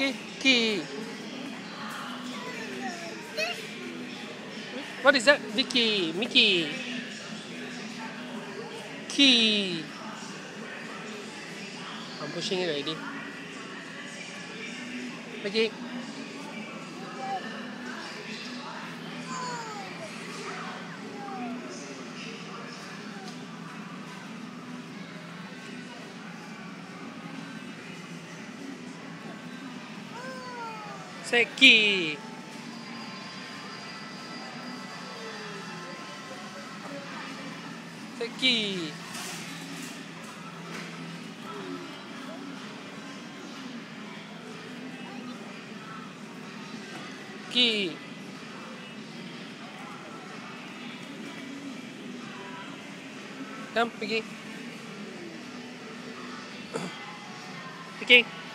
Vicky. What is that? Vicky, Mickey. Key. I'm pushing it already. Vicky. Say key. Key. Come, Vicky. Vicky.